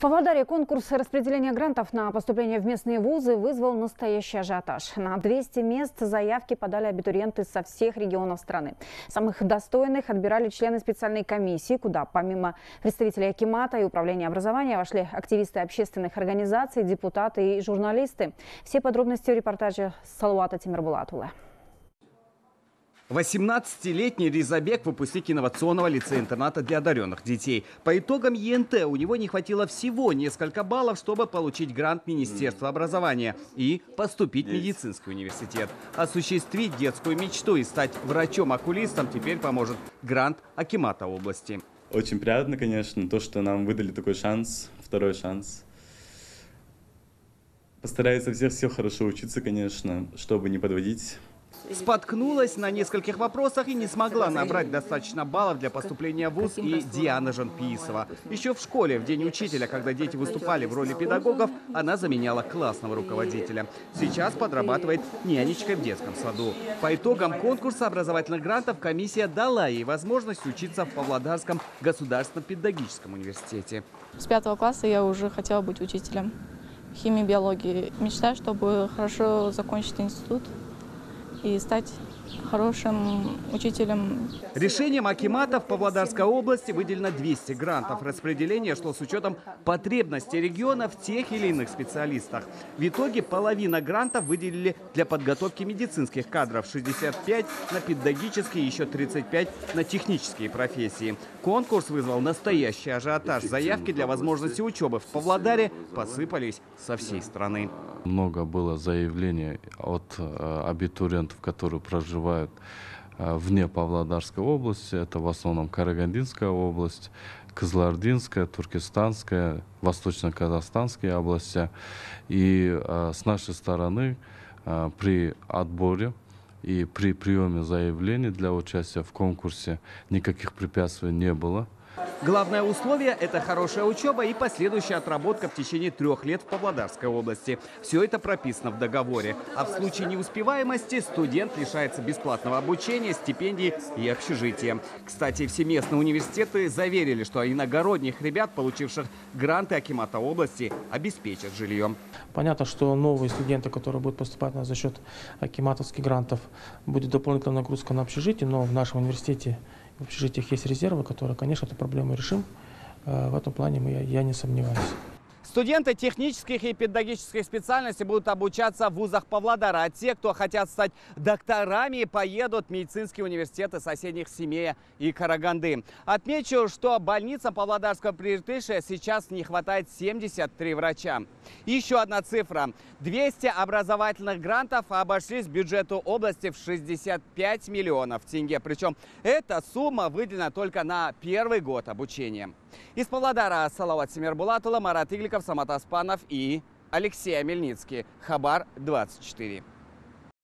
В Павлодаре конкурс распределения грантов на поступление в местные вузы вызвал настоящий ажиотаж. На 200 мест заявки подали абитуриенты со всех регионов страны. Самых достойных отбирали члены специальной комиссии, куда помимо представителей Акимата и Управления образования вошли активисты общественных организаций, депутаты и журналисты. Все подробности в репортаже Салуата Тимирбулатула. 18-летний Ризабек – выпускник инновационного лицея-интерната для одаренных детей. По итогам ЕНТ у него не хватило всего несколько баллов, чтобы получить грант Министерства образования и поступить в медицинский университет. Осуществить детскую мечту и стать врачом-окулистом теперь поможет грант Акимата области. Очень приятно, конечно, то, что нам выдали такой шанс, второй шанс. Постараюсь со всех сил хорошо учиться, конечно, чтобы не подводить Споткнулась на нескольких вопросах и не смогла набрать достаточно баллов для поступления в ВУЗ и Диана Жанпиисова. Еще в школе, в День учителя, когда дети выступали в роли педагогов, она заменяла классного руководителя. Сейчас подрабатывает нянечкой в детском саду. По итогам конкурса образовательных грантов комиссия дала ей возможность учиться в Павлодарском государственном педагогическом университете. С пятого класса я уже хотела быть учителем химии, биологии. Мечтаю, чтобы хорошо закончить институт и стать хорошим учителем. Решением Акимата в Павлодарской области выделено 200 грантов. Распределение шло с учетом потребностей региона в тех или иных специалистах. В итоге половина грантов выделили для подготовки медицинских кадров, 65 на педагогические, еще 35 на технические профессии. Конкурс вызвал настоящий ажиотаж. Заявки для возможности учебы в Павлодаре посыпались со всей страны. Много было заявлений от э, абитуриентов, которые проживают э, вне Павлодарской области. Это в основном Карагандинская область, Кызылординская, Туркестанская, Восточно-Казахстанские области. И э, с нашей стороны при отборе и при приеме заявлений для участия в конкурсе никаких препятствий не было. Главное условие – это хорошая учеба и последующая отработка в течение трех лет в Павлодарской области. Все это прописано в договоре. А в случае неуспеваемости студент лишается бесплатного обучения, стипендий и общежития. Кстати, все местные университеты заверили, что иногородних ребят, получивших гранты Акимата области, обеспечат жильем. Понятно, что новые студенты, которые будут поступать на за счет акиматовских грантов, будет дополнительная нагрузка на общежитие, но в нашем университете в общежитиях есть резервы, которые, конечно, эту проблему решим. Э, в этом плане мы, я не сомневаюсь. Студенты технических и педагогических специальностей будут обучаться в вузах Павлодара, а те, кто хотят стать докторами, поедут в медицинские университеты соседних Семея и Караганды. Отмечу, что больницам Павлодарского прииртышия сейчас не хватает 73 врача. Еще одна цифра. 200 образовательных грантов обошлись бюджету области в 65 миллионов тенге. Причем эта сумма выделена только на первый год обучения. Из Павлодара Салават Семербулатула, Марат Игликов, Самат Аспанов и Алексей Амельницкий. Хабар 24.